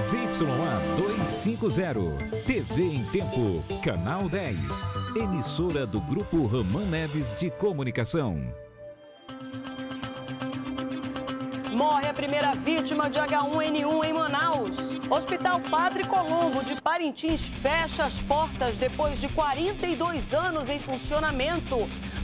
ZYA 250. TV em Tempo. Canal 10. Emissora do Grupo Raman Neves de Comunicação. Morre a primeira vítima de H1N1 em Manaus. Hospital Padre Colombo de Parintins fecha as portas depois de 42 anos em funcionamento.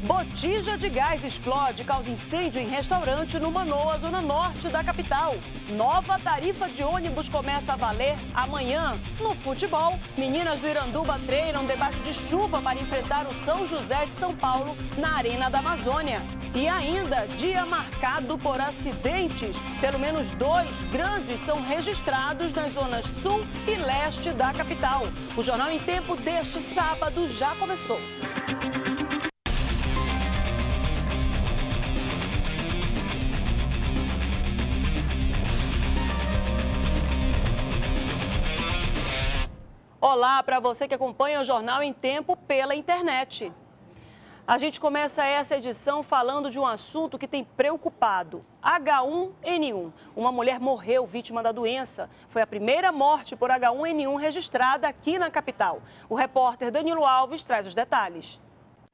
Botija de gás explode, causa incêndio em restaurante no Manoa, zona norte da capital. Nova tarifa de ônibus começa a valer amanhã. No futebol, meninas do Iranduba treinam debaixo de chuva para enfrentar o São José de São Paulo na Arena da Amazônia. E ainda, dia marcado por acidentes. Pelo menos dois grandes são registrados nas zonas sul e leste da capital. O Jornal em Tempo deste sábado já começou. Olá para você que acompanha o Jornal em Tempo pela internet. A gente começa essa edição falando de um assunto que tem preocupado. H1N1. Uma mulher morreu vítima da doença. Foi a primeira morte por H1N1 registrada aqui na capital. O repórter Danilo Alves traz os detalhes.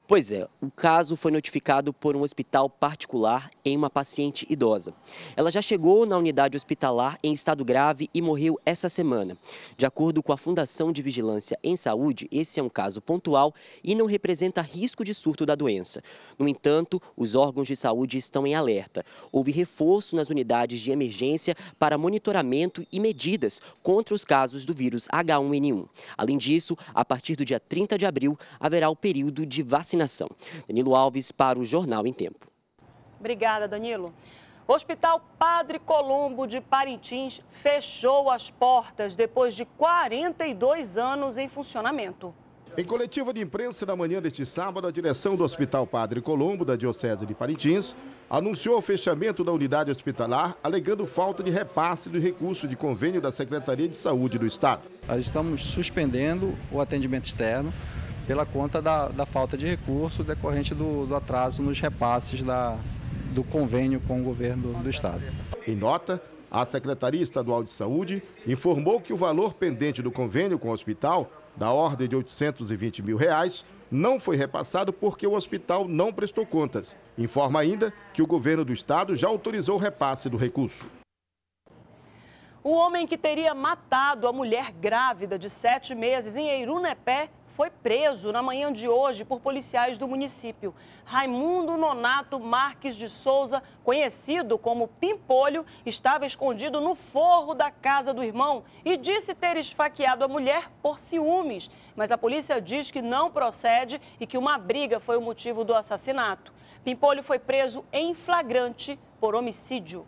Pois é, o caso foi notificado por um hospital particular em uma paciente idosa. Ela já chegou na unidade hospitalar em estado grave e morreu essa semana. De acordo com a Fundação de Vigilância em Saúde, esse é um caso pontual e não representa risco de surto da doença. No entanto, os órgãos de saúde estão em alerta. Houve reforço nas unidades de emergência para monitoramento e medidas contra os casos do vírus H1N1. Além disso, a partir do dia 30 de abril, haverá o período de vacinação vacinação. Danilo Alves para o Jornal em Tempo. Obrigada, Danilo. O Hospital Padre Colombo de Parintins fechou as portas depois de 42 anos em funcionamento. Em coletiva de imprensa na manhã deste sábado, a direção do Hospital Padre Colombo, da Diocese de Parintins, anunciou o fechamento da unidade hospitalar, alegando falta de repasse do recurso de convênio da Secretaria de Saúde do Estado. Nós estamos suspendendo o atendimento externo pela conta da, da falta de recurso decorrente do, do atraso nos repasses da, do convênio com o governo do, do Estado. Em nota, a Secretaria Estadual de Saúde informou que o valor pendente do convênio com o hospital, da ordem de 820 mil reais, não foi repassado porque o hospital não prestou contas. Informa ainda que o governo do estado já autorizou o repasse do recurso. O homem que teria matado a mulher grávida de sete meses em Eirunepé foi preso na manhã de hoje por policiais do município. Raimundo Nonato Marques de Souza, conhecido como Pimpolho, estava escondido no forro da casa do irmão e disse ter esfaqueado a mulher por ciúmes. Mas a polícia diz que não procede e que uma briga foi o motivo do assassinato. Pimpolho foi preso em flagrante por homicídio.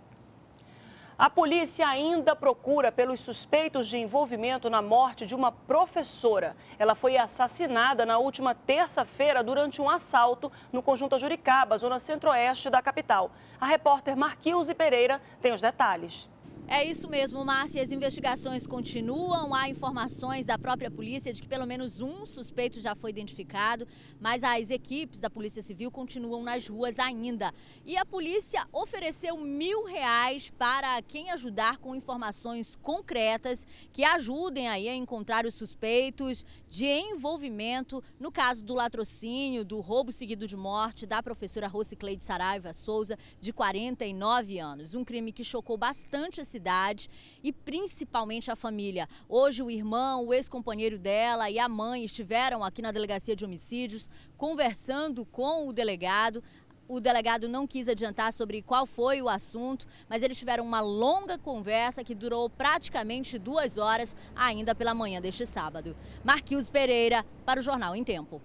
A polícia ainda procura pelos suspeitos de envolvimento na morte de uma professora. Ela foi assassinada na última terça-feira durante um assalto no conjunto Juricaba, zona centro-oeste da capital. A repórter Marquilze Pereira tem os detalhes. É isso mesmo, Márcia. As investigações continuam. Há informações da própria polícia de que pelo menos um suspeito já foi identificado, mas as equipes da Polícia Civil continuam nas ruas ainda. E a polícia ofereceu mil reais para quem ajudar com informações concretas que ajudem aí a encontrar os suspeitos de envolvimento no caso do latrocínio, do roubo seguido de morte da professora Rosicleide Saraiva Souza, de 49 anos. Um crime que chocou bastante a cidade e principalmente a família. Hoje o irmão, o ex-companheiro dela e a mãe estiveram aqui na delegacia de homicídios conversando com o delegado. O delegado não quis adiantar sobre qual foi o assunto, mas eles tiveram uma longa conversa que durou praticamente duas horas, ainda pela manhã deste sábado. Marquinhos Pereira, para o Jornal em Tempo.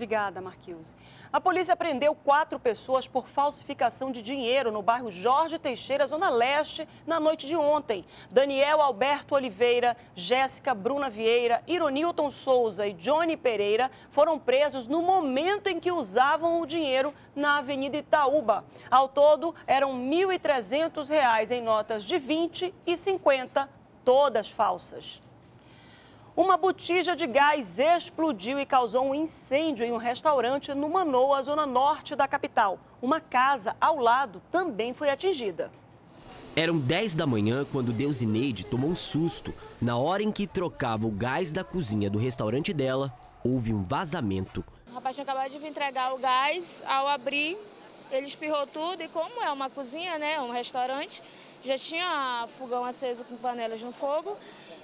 Obrigada, Marquinhos. A polícia prendeu quatro pessoas por falsificação de dinheiro no bairro Jorge Teixeira, Zona Leste, na noite de ontem. Daniel Alberto Oliveira, Jéssica Bruna Vieira, Ironilton Souza e Johnny Pereira foram presos no momento em que usavam o dinheiro na Avenida Itaúba. Ao todo, eram R$ 1.300 em notas de 20 e 50, todas falsas. Uma botija de gás explodiu e causou um incêndio em um restaurante no Manoa, zona norte da capital. Uma casa ao lado também foi atingida. Eram 10 da manhã quando Deusineide tomou um susto. Na hora em que trocava o gás da cozinha do restaurante dela, houve um vazamento. O rapaz tinha acabado de vir entregar o gás, ao abrir, ele espirrou tudo e como é uma cozinha, né, um restaurante, já tinha fogão aceso com panelas no fogo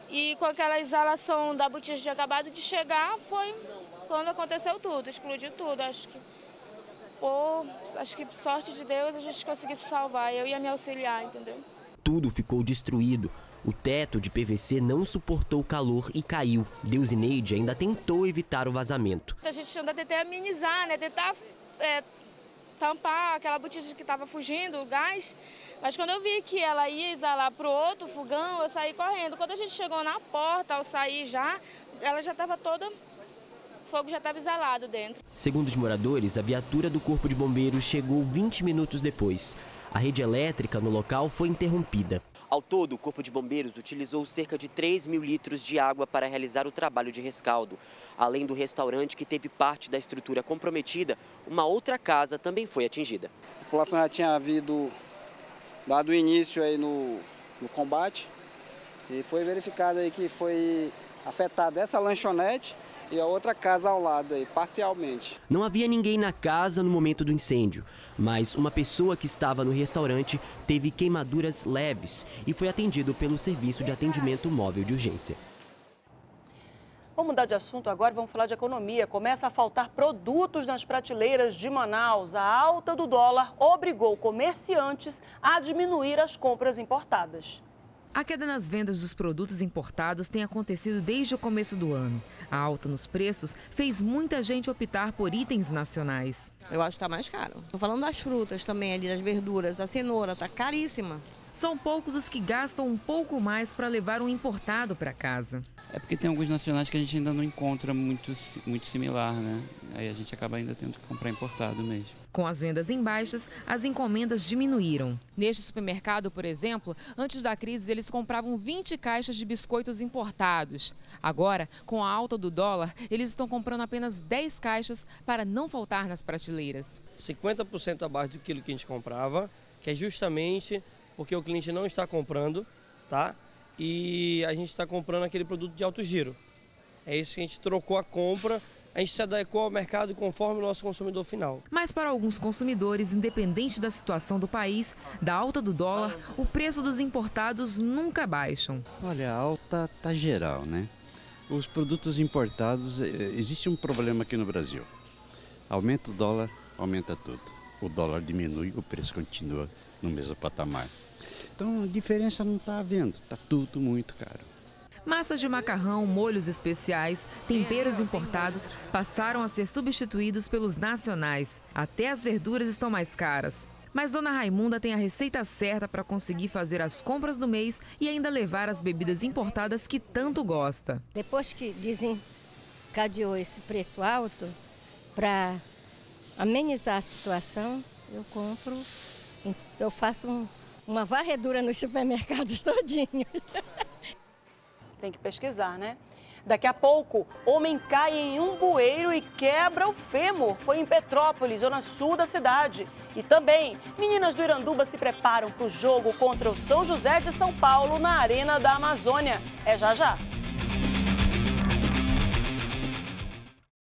e com aquela exalação da botija de acabado de chegar, foi quando aconteceu tudo, explodiu tudo. Acho que, por, acho que sorte de Deus a gente conseguiu se salvar, eu ia me auxiliar, entendeu? Tudo ficou destruído. O teto de PVC não suportou o calor e caiu. Deusineide ainda tentou evitar o vazamento. A gente ainda tentou amenizar, né? Tentar é, tampar aquela botija que estava fugindo, o gás. Mas quando eu vi que ela ia exalar para o outro fogão, eu saí correndo. Quando a gente chegou na porta, ao sair já, ela já estava toda o fogo já estava exalado dentro. Segundo os moradores, a viatura do Corpo de Bombeiros chegou 20 minutos depois. A rede elétrica no local foi interrompida. Ao todo, o Corpo de Bombeiros utilizou cerca de 3 mil litros de água para realizar o trabalho de rescaldo. Além do restaurante que teve parte da estrutura comprometida, uma outra casa também foi atingida. A população já tinha havido dado início aí no, no combate e foi verificado aí que foi afetada essa lanchonete e a outra casa ao lado aí, parcialmente. Não havia ninguém na casa no momento do incêndio, mas uma pessoa que estava no restaurante teve queimaduras leves e foi atendido pelo Serviço de Atendimento Móvel de Urgência. Vamos mudar de assunto agora, vamos falar de economia. Começa a faltar produtos nas prateleiras de Manaus. A alta do dólar obrigou comerciantes a diminuir as compras importadas. A queda nas vendas dos produtos importados tem acontecido desde o começo do ano. A alta nos preços fez muita gente optar por itens nacionais. Eu acho que está mais caro. Estou falando das frutas também ali, das verduras. A cenoura está caríssima. São poucos os que gastam um pouco mais para levar um importado para casa. É porque tem alguns nacionais que a gente ainda não encontra muito, muito similar, né? Aí a gente acaba ainda tendo que comprar importado mesmo. Com as vendas em baixas, as encomendas diminuíram. Neste supermercado, por exemplo, antes da crise eles compravam 20 caixas de biscoitos importados. Agora, com a alta do dólar, eles estão comprando apenas 10 caixas para não faltar nas prateleiras. 50% abaixo do que a gente comprava, que é justamente porque o cliente não está comprando, tá? E a gente está comprando aquele produto de alto giro. É isso que a gente trocou a compra a gente se adequou ao mercado conforme o nosso consumidor final. Mas para alguns consumidores, independente da situação do país, da alta do dólar, o preço dos importados nunca baixam. Olha, a alta tá geral, né? Os produtos importados, eh, existe um problema aqui no Brasil. Aumenta o dólar, aumenta tudo. O dólar diminui, o preço continua no mesmo patamar. Então a diferença não está havendo, está tudo muito caro. Massas de macarrão, molhos especiais, temperos importados passaram a ser substituídos pelos nacionais. Até as verduras estão mais caras. Mas Dona Raimunda tem a receita certa para conseguir fazer as compras do mês e ainda levar as bebidas importadas que tanto gosta. Depois que desencadeou esse preço alto, para amenizar a situação, eu compro, eu faço um, uma varredura nos supermercados todinho. Tem que pesquisar, né? Daqui a pouco, homem cai em um bueiro e quebra o fêmur. Foi em Petrópolis, zona sul da cidade. E também, meninas do Iranduba se preparam para o jogo contra o São José de São Paulo na Arena da Amazônia. É já já.